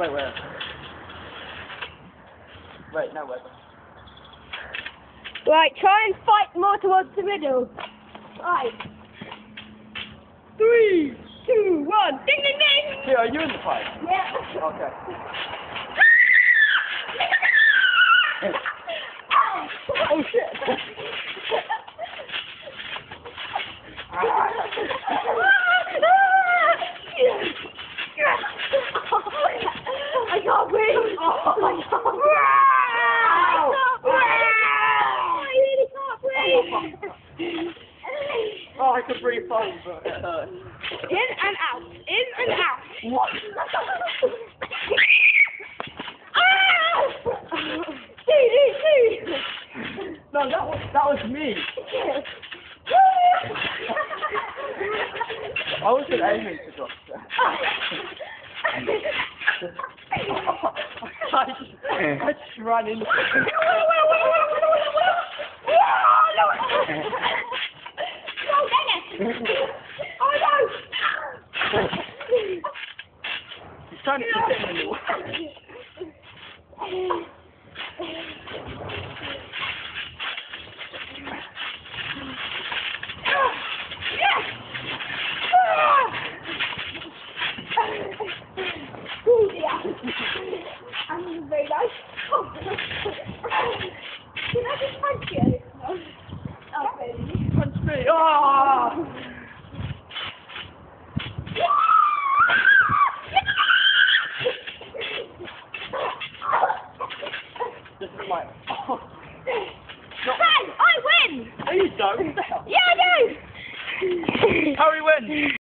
Wait, wait. Wait, no, wait. Right, try and fight more towards the middle. Right. Three, two, one. Ding, ding, ding. Here, are you in the fight? Yeah. Okay. I could breathe fine, but it hurts. In and out. In and out. What? Ah! See. No, that was that was me. I wasn't aiming to drop that. I just, I just ran into He's trying to keep it in the way. I'm very nice. Can I just punch you? Oh! this is my. Oh. No. Hey, I win! No, you don't. Yeah, I do! Harry wins!